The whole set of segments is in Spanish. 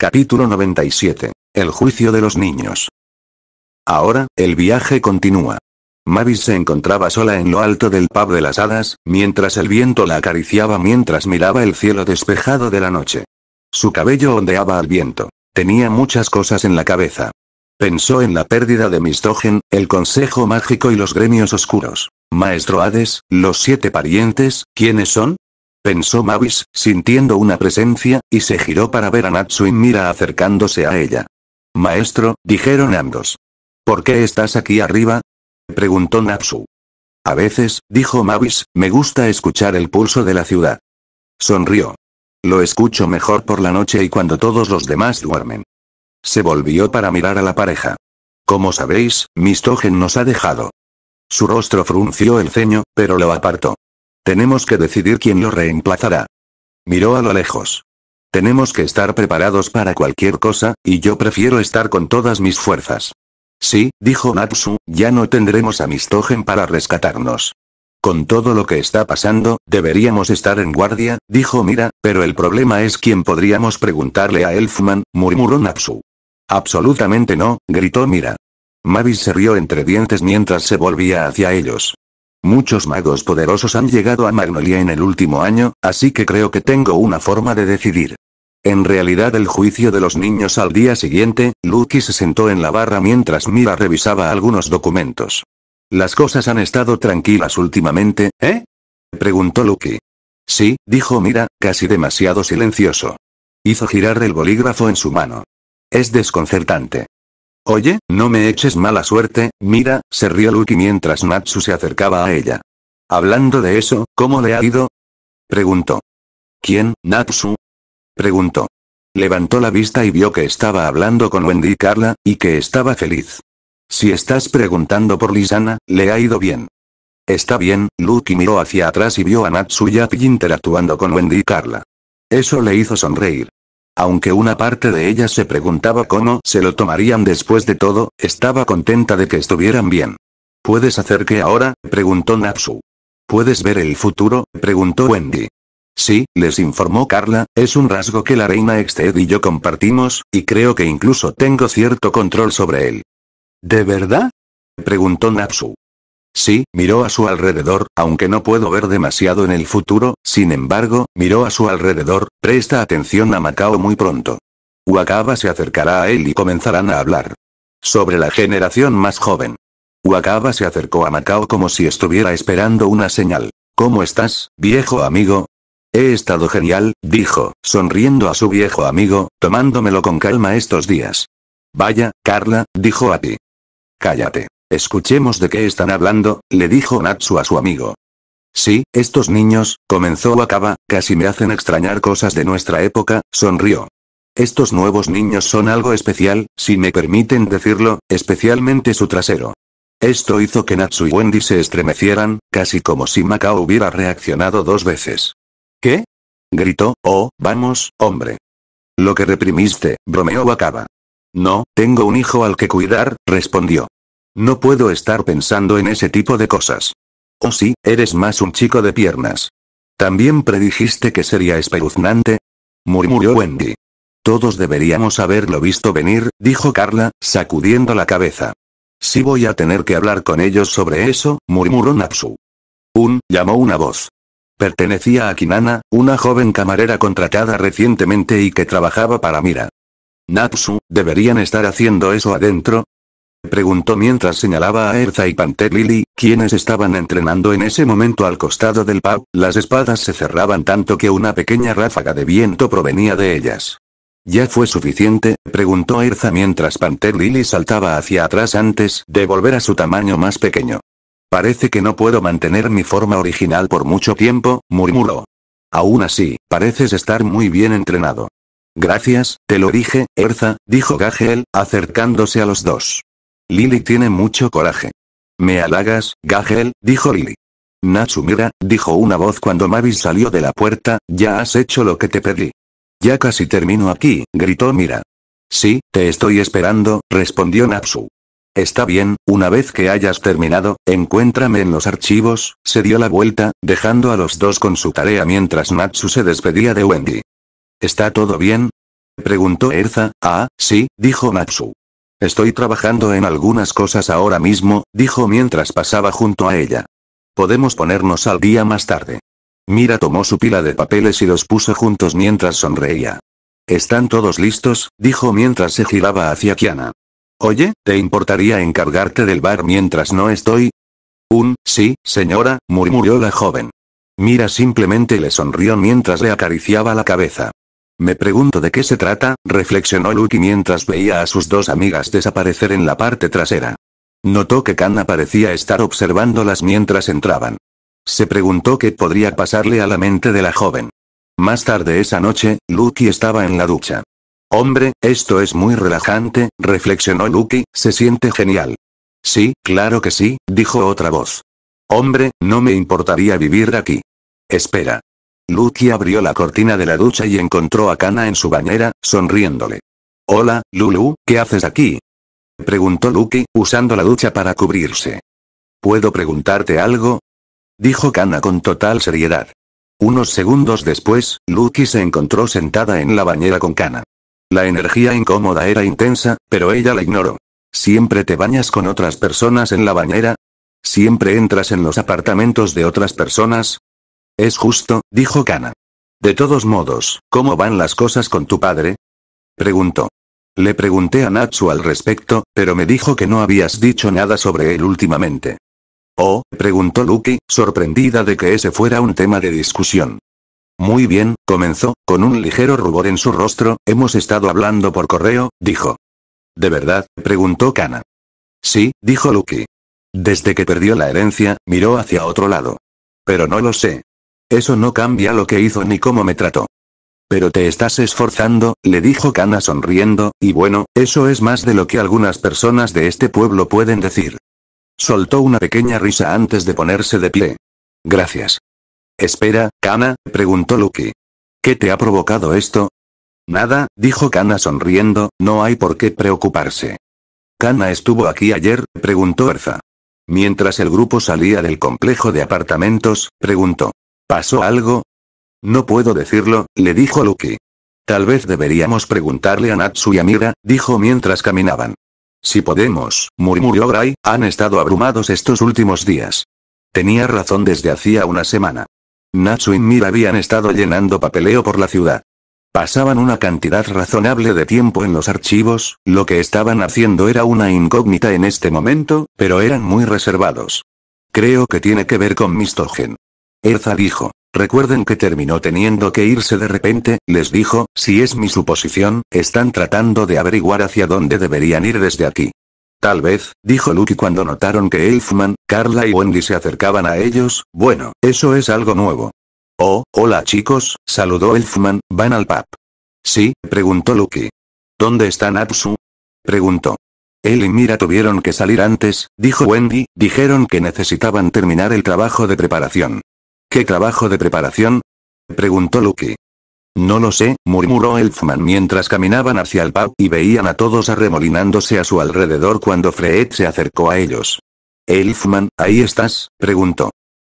Capítulo 97. El juicio de los niños. Ahora, el viaje continúa. Mavis se encontraba sola en lo alto del pub de las hadas, mientras el viento la acariciaba mientras miraba el cielo despejado de la noche. Su cabello ondeaba al viento. Tenía muchas cosas en la cabeza. Pensó en la pérdida de Mistogen, el consejo mágico y los gremios oscuros. Maestro Hades, los siete parientes, ¿quiénes son? Pensó Mavis, sintiendo una presencia, y se giró para ver a Natsu y Mira acercándose a ella. Maestro, dijeron ambos. ¿Por qué estás aquí arriba? preguntó Natsu. A veces, dijo Mavis, me gusta escuchar el pulso de la ciudad. Sonrió. Lo escucho mejor por la noche y cuando todos los demás duermen. Se volvió para mirar a la pareja. Como sabéis, Mistogen nos ha dejado. Su rostro frunció el ceño, pero lo apartó. Tenemos que decidir quién lo reemplazará. Miró a lo lejos. Tenemos que estar preparados para cualquier cosa, y yo prefiero estar con todas mis fuerzas. Sí, dijo Natsu, ya no tendremos a Mistogen para rescatarnos. Con todo lo que está pasando, deberíamos estar en guardia, dijo Mira, pero el problema es quién podríamos preguntarle a Elfman, murmuró Natsu. Absolutamente no, gritó Mira. Mavis se rió entre dientes mientras se volvía hacia ellos. Muchos magos poderosos han llegado a Magnolia en el último año, así que creo que tengo una forma de decidir. En realidad el juicio de los niños al día siguiente, Lucky se sentó en la barra mientras Mira revisaba algunos documentos. Las cosas han estado tranquilas últimamente, ¿eh? preguntó Lucky. Sí, dijo Mira, casi demasiado silencioso. Hizo girar el bolígrafo en su mano. Es desconcertante. Oye, no me eches mala suerte, mira, se rió Lucky mientras Natsu se acercaba a ella. Hablando de eso, ¿cómo le ha ido? Preguntó. ¿Quién, Natsu? Preguntó. Levantó la vista y vio que estaba hablando con Wendy y Carla, y que estaba feliz. Si estás preguntando por Lisana, le ha ido bien. Está bien, Lucky miró hacia atrás y vio a Natsu y Api interactuando con Wendy y Carla. Eso le hizo sonreír. Aunque una parte de ellas se preguntaba cómo se lo tomarían después de todo, estaba contenta de que estuvieran bien. ¿Puedes hacer qué ahora? preguntó Natsu. ¿Puedes ver el futuro? preguntó Wendy. Sí, les informó Carla, es un rasgo que la reina Exted y yo compartimos, y creo que incluso tengo cierto control sobre él. ¿De verdad? preguntó Natsu. Sí, miró a su alrededor, aunque no puedo ver demasiado en el futuro, sin embargo, miró a su alrededor, presta atención a Macao muy pronto. Wakaba se acercará a él y comenzarán a hablar. Sobre la generación más joven. Wakaba se acercó a Macao como si estuviera esperando una señal. ¿Cómo estás, viejo amigo? He estado genial, dijo, sonriendo a su viejo amigo, tomándomelo con calma estos días. Vaya, Carla, dijo a ti. Cállate. Escuchemos de qué están hablando, le dijo Natsu a su amigo. Sí, estos niños, comenzó Wakaba, casi me hacen extrañar cosas de nuestra época, sonrió. Estos nuevos niños son algo especial, si me permiten decirlo, especialmente su trasero. Esto hizo que Natsu y Wendy se estremecieran, casi como si Macao hubiera reaccionado dos veces. ¿Qué? gritó, oh, vamos, hombre. Lo que reprimiste, bromeó Wakaba. No, tengo un hijo al que cuidar, respondió. No puedo estar pensando en ese tipo de cosas. Oh sí, eres más un chico de piernas. ¿También predijiste que sería espeluznante? murmuró Wendy. Todos deberíamos haberlo visto venir, dijo Carla, sacudiendo la cabeza. Sí voy a tener que hablar con ellos sobre eso, murmuró Natsu. Un, llamó una voz. Pertenecía a Kinana, una joven camarera contratada recientemente y que trabajaba para Mira. Natsu, ¿deberían estar haciendo eso adentro? Preguntó mientras señalaba a Erza y Panther Lily, quienes estaban entrenando en ese momento al costado del pub, las espadas se cerraban tanto que una pequeña ráfaga de viento provenía de ellas. ¿Ya fue suficiente? preguntó Erza mientras Panther Lily saltaba hacia atrás antes de volver a su tamaño más pequeño. Parece que no puedo mantener mi forma original por mucho tiempo, murmuró. Aún así, pareces estar muy bien entrenado. Gracias, te lo dije, Erza, dijo Gagel, acercándose a los dos. Lily tiene mucho coraje. Me halagas, Gagel, dijo Lily. Natsu mira, dijo una voz cuando Mavis salió de la puerta, ya has hecho lo que te pedí. Ya casi termino aquí, gritó Mira. Sí, te estoy esperando, respondió Natsu. Está bien, una vez que hayas terminado, encuéntrame en los archivos, se dio la vuelta, dejando a los dos con su tarea mientras Natsu se despedía de Wendy. ¿Está todo bien? Preguntó Erza. Ah, sí, dijo Natsu. Estoy trabajando en algunas cosas ahora mismo, dijo mientras pasaba junto a ella. Podemos ponernos al día más tarde. Mira tomó su pila de papeles y los puso juntos mientras sonreía. ¿Están todos listos? dijo mientras se giraba hacia Kiana. Oye, ¿te importaría encargarte del bar mientras no estoy? Un, sí, señora, murmuró la joven. Mira simplemente le sonrió mientras le acariciaba la cabeza. Me pregunto de qué se trata, reflexionó Lucky mientras veía a sus dos amigas desaparecer en la parte trasera. Notó que Kana parecía estar observándolas mientras entraban. Se preguntó qué podría pasarle a la mente de la joven. Más tarde esa noche, Lucky estaba en la ducha. Hombre, esto es muy relajante, reflexionó Lucky, se siente genial. Sí, claro que sí, dijo otra voz. Hombre, no me importaría vivir aquí. Espera. Lucky abrió la cortina de la ducha y encontró a Kana en su bañera, sonriéndole. Hola, Lulu, ¿qué haces aquí? Preguntó Lucky, usando la ducha para cubrirse. ¿Puedo preguntarte algo? Dijo Kana con total seriedad. Unos segundos después, Lucky se encontró sentada en la bañera con Kana. La energía incómoda era intensa, pero ella la ignoró. ¿Siempre te bañas con otras personas en la bañera? ¿Siempre entras en los apartamentos de otras personas? Es justo, dijo Kana. De todos modos, ¿cómo van las cosas con tu padre? Preguntó. Le pregunté a Natsu al respecto, pero me dijo que no habías dicho nada sobre él últimamente. Oh, preguntó Lucky, sorprendida de que ese fuera un tema de discusión. Muy bien, comenzó, con un ligero rubor en su rostro, hemos estado hablando por correo, dijo. ¿De verdad? preguntó Kana. Sí, dijo Lucky. Desde que perdió la herencia, miró hacia otro lado. Pero no lo sé. Eso no cambia lo que hizo ni cómo me trató. Pero te estás esforzando, le dijo Kana sonriendo, y bueno, eso es más de lo que algunas personas de este pueblo pueden decir. Soltó una pequeña risa antes de ponerse de pie. Gracias. Espera, Kana, preguntó Lucky. ¿Qué te ha provocado esto? Nada, dijo Kana sonriendo, no hay por qué preocuparse. ¿Kana estuvo aquí ayer? preguntó Erza. Mientras el grupo salía del complejo de apartamentos, preguntó. ¿Pasó algo? No puedo decirlo, le dijo Lucky. Tal vez deberíamos preguntarle a Natsu y a Mira, dijo mientras caminaban. Si podemos, murmuró Gray, han estado abrumados estos últimos días. Tenía razón desde hacía una semana. Natsu y Mira habían estado llenando papeleo por la ciudad. Pasaban una cantidad razonable de tiempo en los archivos, lo que estaban haciendo era una incógnita en este momento, pero eran muy reservados. Creo que tiene que ver con Mistogen. Erza dijo. Recuerden que terminó teniendo que irse de repente, les dijo, si es mi suposición, están tratando de averiguar hacia dónde deberían ir desde aquí. Tal vez, dijo Lucky cuando notaron que Elfman, Carla y Wendy se acercaban a ellos, bueno, eso es algo nuevo. Oh, hola chicos, saludó Elfman, ¿van al pub? Sí, preguntó Lucky. ¿Dónde está Natsu? Preguntó. Él y Mira tuvieron que salir antes, dijo Wendy, dijeron que necesitaban terminar el trabajo de preparación. ¿Qué trabajo de preparación? preguntó Lucky. No lo sé, murmuró Elfman mientras caminaban hacia el pub y veían a todos arremolinándose a su alrededor cuando Fred se acercó a ellos. Elfman, ¿ahí estás? preguntó.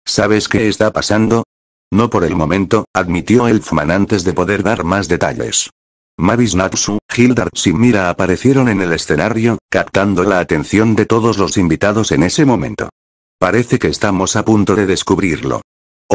¿Sabes qué está pasando? No por el momento, admitió Elfman antes de poder dar más detalles. Mavis Natsu, Hildart y Mira aparecieron en el escenario, captando la atención de todos los invitados en ese momento. Parece que estamos a punto de descubrirlo.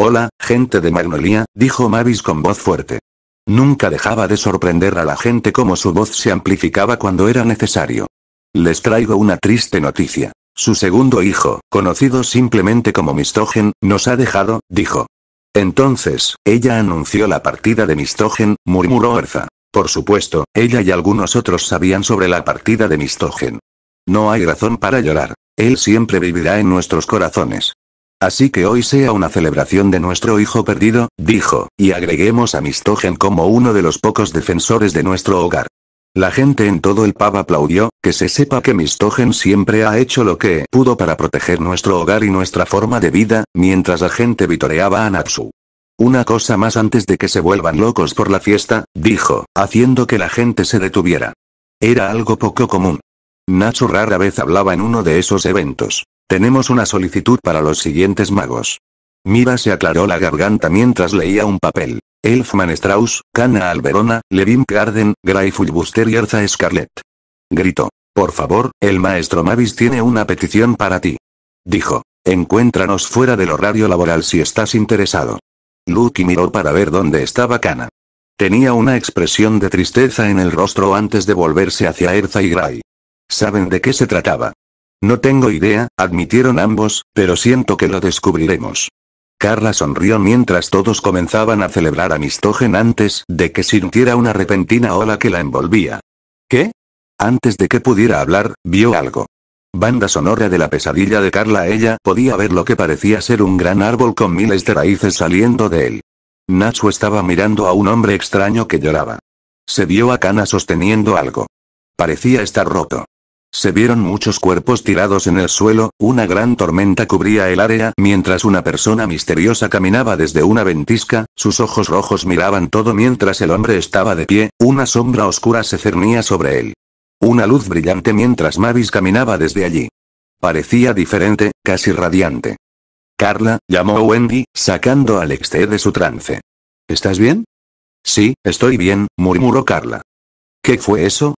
Hola, gente de Magnolia, dijo Mavis con voz fuerte. Nunca dejaba de sorprender a la gente como su voz se amplificaba cuando era necesario. Les traigo una triste noticia. Su segundo hijo, conocido simplemente como Mistogen, nos ha dejado, dijo. Entonces, ella anunció la partida de Mistogen, murmuró Erza. Por supuesto, ella y algunos otros sabían sobre la partida de Mistogen. No hay razón para llorar. Él siempre vivirá en nuestros corazones. Así que hoy sea una celebración de nuestro hijo perdido, dijo, y agreguemos a Mistogen como uno de los pocos defensores de nuestro hogar. La gente en todo el pub aplaudió, que se sepa que Mistogen siempre ha hecho lo que pudo para proteger nuestro hogar y nuestra forma de vida, mientras la gente vitoreaba a Natsu. Una cosa más antes de que se vuelvan locos por la fiesta, dijo, haciendo que la gente se detuviera. Era algo poco común. Natsu rara vez hablaba en uno de esos eventos. Tenemos una solicitud para los siguientes magos. Mira se aclaró la garganta mientras leía un papel. Elfman Strauss, Kana Alberona, Levin Garden, Greyful Buster y Erza Scarlett. Gritó. Por favor, el maestro Mavis tiene una petición para ti. Dijo. Encuéntranos fuera del horario laboral si estás interesado. Lucky miró para ver dónde estaba Kana. Tenía una expresión de tristeza en el rostro antes de volverse hacia Erza y Gray. ¿Saben de qué se trataba? No tengo idea, admitieron ambos, pero siento que lo descubriremos. Carla sonrió mientras todos comenzaban a celebrar a antes de que sintiera una repentina ola que la envolvía. ¿Qué? Antes de que pudiera hablar, vio algo. Banda sonora de la pesadilla de Carla ella podía ver lo que parecía ser un gran árbol con miles de raíces saliendo de él. Natsu estaba mirando a un hombre extraño que lloraba. Se vio a Kana sosteniendo algo. Parecía estar roto. Se vieron muchos cuerpos tirados en el suelo, una gran tormenta cubría el área mientras una persona misteriosa caminaba desde una ventisca, sus ojos rojos miraban todo mientras el hombre estaba de pie, una sombra oscura se cernía sobre él. Una luz brillante mientras Mavis caminaba desde allí. Parecía diferente, casi radiante. Carla, llamó Wendy, sacando a Alexte de su trance. ¿Estás bien? Sí, estoy bien, murmuró Carla. ¿Qué fue eso?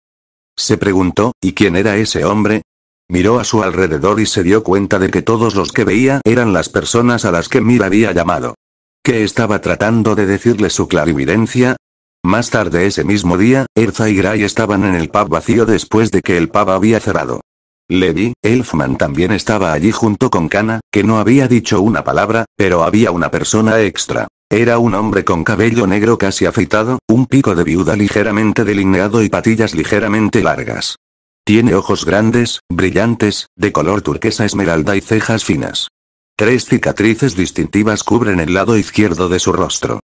Se preguntó, ¿y quién era ese hombre? Miró a su alrededor y se dio cuenta de que todos los que veía eran las personas a las que Mir había llamado. ¿Qué estaba tratando de decirle su clarividencia? Más tarde ese mismo día, Erza y Gray estaban en el pub vacío después de que el pub había cerrado. Levi, Elfman también estaba allí junto con Kana, que no había dicho una palabra, pero había una persona extra. Era un hombre con cabello negro casi afeitado, un pico de viuda ligeramente delineado y patillas ligeramente largas. Tiene ojos grandes, brillantes, de color turquesa esmeralda y cejas finas. Tres cicatrices distintivas cubren el lado izquierdo de su rostro.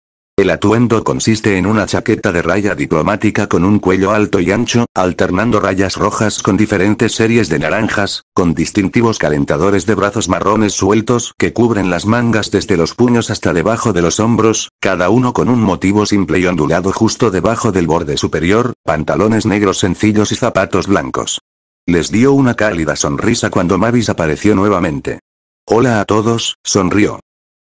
El atuendo consiste en una chaqueta de raya diplomática con un cuello alto y ancho, alternando rayas rojas con diferentes series de naranjas, con distintivos calentadores de brazos marrones sueltos que cubren las mangas desde los puños hasta debajo de los hombros, cada uno con un motivo simple y ondulado justo debajo del borde superior, pantalones negros sencillos y zapatos blancos. Les dio una cálida sonrisa cuando Mavis apareció nuevamente. Hola a todos, sonrió.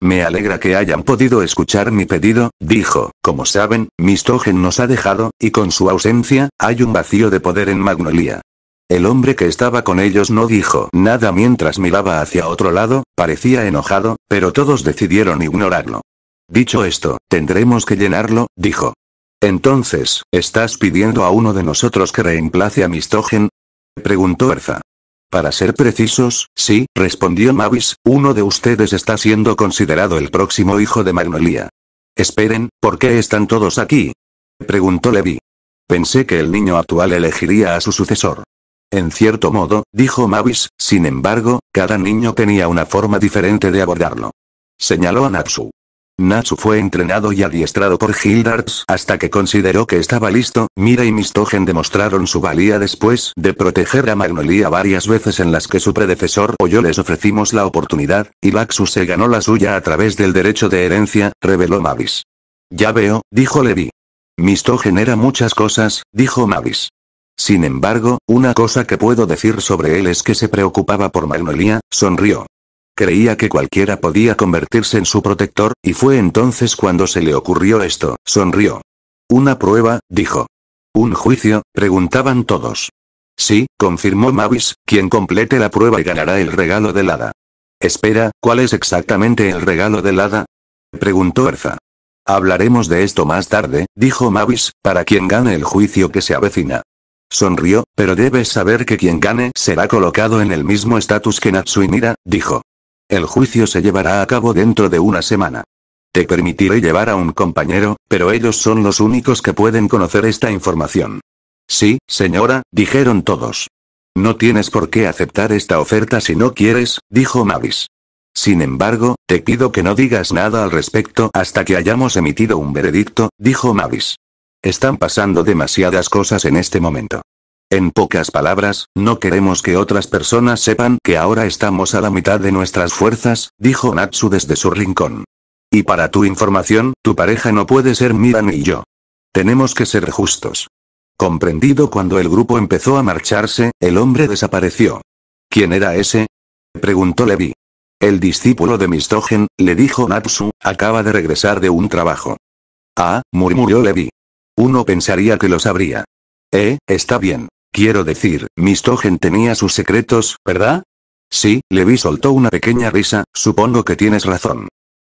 Me alegra que hayan podido escuchar mi pedido, dijo, como saben, Mistogen nos ha dejado, y con su ausencia, hay un vacío de poder en Magnolia. El hombre que estaba con ellos no dijo nada mientras miraba hacia otro lado, parecía enojado, pero todos decidieron ignorarlo. Dicho esto, tendremos que llenarlo, dijo. Entonces, ¿estás pidiendo a uno de nosotros que reemplace a Mistogen? preguntó Erza. Para ser precisos, sí, respondió Mavis, uno de ustedes está siendo considerado el próximo hijo de Magnolia. Esperen, ¿por qué están todos aquí? preguntó Levi. Pensé que el niño actual elegiría a su sucesor. En cierto modo, dijo Mavis, sin embargo, cada niño tenía una forma diferente de abordarlo. Señaló a Natsu. Natsu fue entrenado y adiestrado por Hildards hasta que consideró que estaba listo. Mira y Mistogen demostraron su valía después de proteger a Magnolia varias veces en las que su predecesor o yo les ofrecimos la oportunidad, y Laxus se ganó la suya a través del derecho de herencia, reveló Mavis. Ya veo, dijo Levi. Mistogen era muchas cosas, dijo Mavis. Sin embargo, una cosa que puedo decir sobre él es que se preocupaba por Magnolia, sonrió. Creía que cualquiera podía convertirse en su protector, y fue entonces cuando se le ocurrió esto, sonrió. Una prueba, dijo. ¿Un juicio? preguntaban todos. Sí, confirmó Mavis, quien complete la prueba y ganará el regalo del hada. Espera, ¿cuál es exactamente el regalo del hada? preguntó Erza. Hablaremos de esto más tarde, dijo Mavis, para quien gane el juicio que se avecina. Sonrió, pero debes saber que quien gane será colocado en el mismo estatus que Natsuimira, dijo. El juicio se llevará a cabo dentro de una semana. Te permitiré llevar a un compañero, pero ellos son los únicos que pueden conocer esta información. Sí, señora, dijeron todos. No tienes por qué aceptar esta oferta si no quieres, dijo Mavis. Sin embargo, te pido que no digas nada al respecto hasta que hayamos emitido un veredicto, dijo Mavis. Están pasando demasiadas cosas en este momento. En pocas palabras, no queremos que otras personas sepan que ahora estamos a la mitad de nuestras fuerzas, dijo Natsu desde su rincón. Y para tu información, tu pareja no puede ser Miran y yo. Tenemos que ser justos. Comprendido cuando el grupo empezó a marcharse, el hombre desapareció. ¿Quién era ese? preguntó Levi. El discípulo de Mistogen, le dijo Natsu, acaba de regresar de un trabajo. Ah, murmuró Levi. Uno pensaría que lo sabría. Eh, está bien. Quiero decir, Miss Togen tenía sus secretos, ¿verdad? Sí, Levi soltó una pequeña risa, supongo que tienes razón.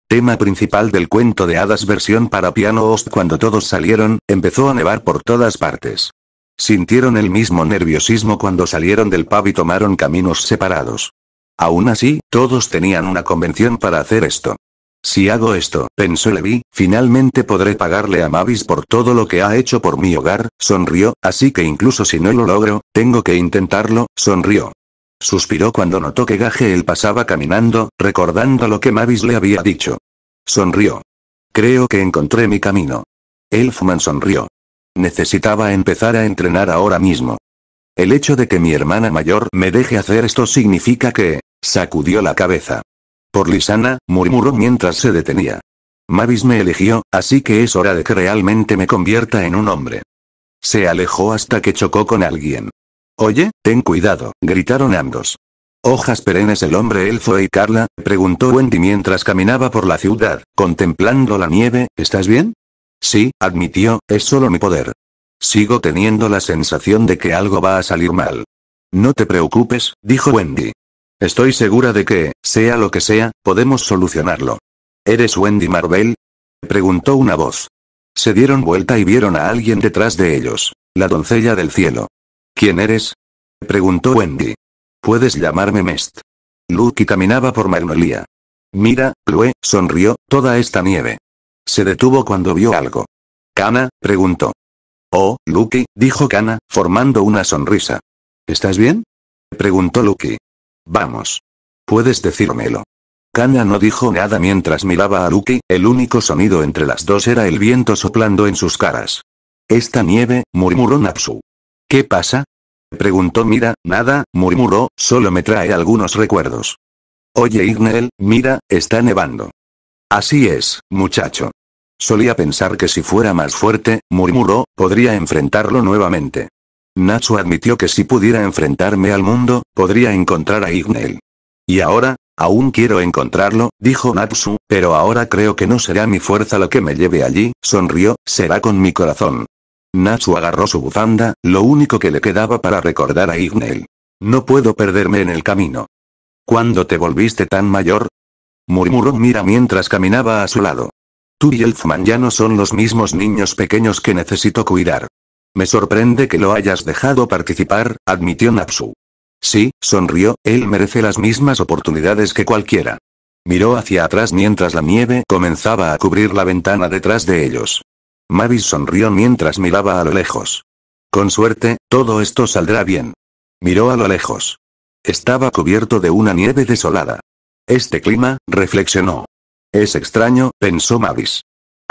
Tema principal del cuento de hadas versión para piano host cuando todos salieron, empezó a nevar por todas partes. Sintieron el mismo nerviosismo cuando salieron del pub y tomaron caminos separados. Aún así, todos tenían una convención para hacer esto. Si hago esto, pensó Levi, finalmente podré pagarle a Mavis por todo lo que ha hecho por mi hogar, sonrió, así que incluso si no lo logro, tengo que intentarlo, sonrió. Suspiró cuando notó que Gagel pasaba caminando, recordando lo que Mavis le había dicho. Sonrió. Creo que encontré mi camino. Elfman sonrió. Necesitaba empezar a entrenar ahora mismo. El hecho de que mi hermana mayor me deje hacer esto significa que... sacudió la cabeza. Por Lisana, murmuró mientras se detenía. Mavis me eligió, así que es hora de que realmente me convierta en un hombre. Se alejó hasta que chocó con alguien. Oye, ten cuidado, gritaron ambos. Hojas perennes el hombre elfo y Carla, preguntó Wendy mientras caminaba por la ciudad, contemplando la nieve, ¿estás bien? Sí, admitió, es solo mi poder. Sigo teniendo la sensación de que algo va a salir mal. No te preocupes, dijo Wendy. Estoy segura de que, sea lo que sea, podemos solucionarlo. ¿Eres Wendy Marvel? preguntó una voz. Se dieron vuelta y vieron a alguien detrás de ellos. La doncella del cielo. ¿Quién eres? preguntó Wendy. Puedes llamarme Mest. Lucky caminaba por Magnolia. Mira, Chloe, sonrió, toda esta nieve. Se detuvo cuando vio algo. ¿Kana? preguntó. Oh, Lucky, dijo Kana, formando una sonrisa. ¿Estás bien? preguntó Lucky. Vamos. Puedes decírmelo. Kana no dijo nada mientras miraba a Lucky, el único sonido entre las dos era el viento soplando en sus caras. Esta nieve, murmuró Natsu. ¿Qué pasa? Preguntó Mira, nada, murmuró, solo me trae algunos recuerdos. Oye Ignel, mira, está nevando. Así es, muchacho. Solía pensar que si fuera más fuerte, murmuró, podría enfrentarlo nuevamente. Natsu admitió que si pudiera enfrentarme al mundo, podría encontrar a Ignel. Y ahora, aún quiero encontrarlo, dijo Natsu, pero ahora creo que no será mi fuerza la que me lleve allí, sonrió, será con mi corazón. Natsu agarró su bufanda, lo único que le quedaba para recordar a Ignel. No puedo perderme en el camino. ¿Cuándo te volviste tan mayor? Murmuró Mira mientras caminaba a su lado. Tú y Elfman ya no son los mismos niños pequeños que necesito cuidar. Me sorprende que lo hayas dejado participar, admitió Natsu. Sí, sonrió, él merece las mismas oportunidades que cualquiera. Miró hacia atrás mientras la nieve comenzaba a cubrir la ventana detrás de ellos. Mavis sonrió mientras miraba a lo lejos. Con suerte, todo esto saldrá bien. Miró a lo lejos. Estaba cubierto de una nieve desolada. Este clima, reflexionó. Es extraño, pensó Mavis.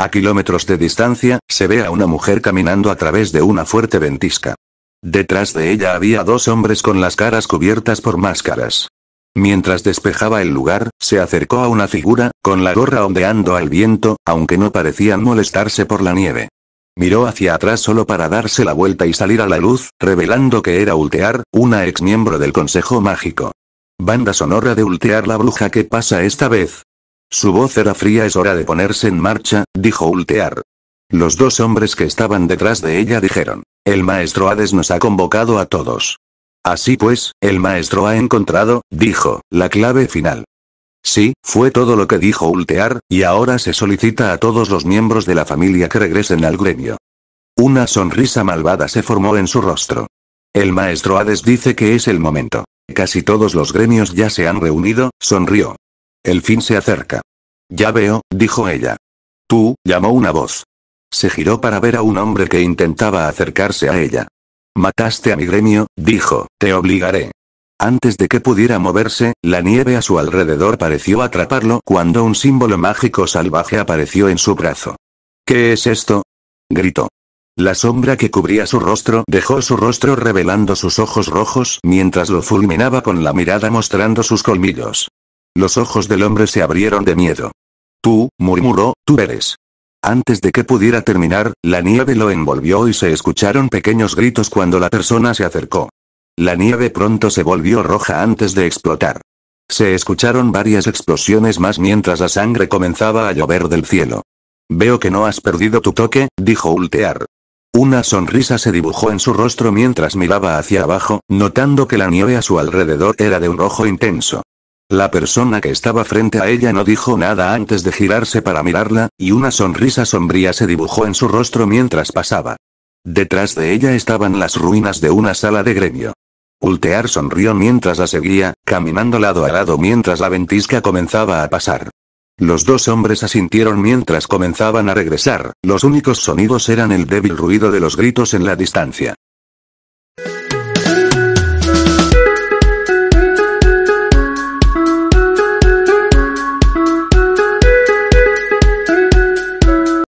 A kilómetros de distancia, se ve a una mujer caminando a través de una fuerte ventisca. Detrás de ella había dos hombres con las caras cubiertas por máscaras. Mientras despejaba el lugar, se acercó a una figura, con la gorra ondeando al viento, aunque no parecían molestarse por la nieve. Miró hacia atrás solo para darse la vuelta y salir a la luz, revelando que era Ultear, una ex miembro del Consejo Mágico. Banda sonora de Ultear la bruja ¿qué pasa esta vez? Su voz era fría es hora de ponerse en marcha, dijo Ultear. Los dos hombres que estaban detrás de ella dijeron. El maestro Hades nos ha convocado a todos. Así pues, el maestro ha encontrado, dijo, la clave final. Sí, fue todo lo que dijo Ultear, y ahora se solicita a todos los miembros de la familia que regresen al gremio. Una sonrisa malvada se formó en su rostro. El maestro Hades dice que es el momento. Casi todos los gremios ya se han reunido, sonrió. El fin se acerca. Ya veo, dijo ella. Tú, llamó una voz. Se giró para ver a un hombre que intentaba acercarse a ella. Mataste a mi gremio, dijo, te obligaré. Antes de que pudiera moverse, la nieve a su alrededor pareció atraparlo cuando un símbolo mágico salvaje apareció en su brazo. ¿Qué es esto? gritó. La sombra que cubría su rostro dejó su rostro revelando sus ojos rojos mientras lo fulminaba con la mirada mostrando sus colmillos. Los ojos del hombre se abrieron de miedo. Tú, murmuró, tú eres. Antes de que pudiera terminar, la nieve lo envolvió y se escucharon pequeños gritos cuando la persona se acercó. La nieve pronto se volvió roja antes de explotar. Se escucharon varias explosiones más mientras la sangre comenzaba a llover del cielo. Veo que no has perdido tu toque, dijo Ultear. Una sonrisa se dibujó en su rostro mientras miraba hacia abajo, notando que la nieve a su alrededor era de un rojo intenso. La persona que estaba frente a ella no dijo nada antes de girarse para mirarla, y una sonrisa sombría se dibujó en su rostro mientras pasaba. Detrás de ella estaban las ruinas de una sala de gremio. Ultear sonrió mientras la seguía, caminando lado a lado mientras la ventisca comenzaba a pasar. Los dos hombres asintieron mientras comenzaban a regresar, los únicos sonidos eran el débil ruido de los gritos en la distancia.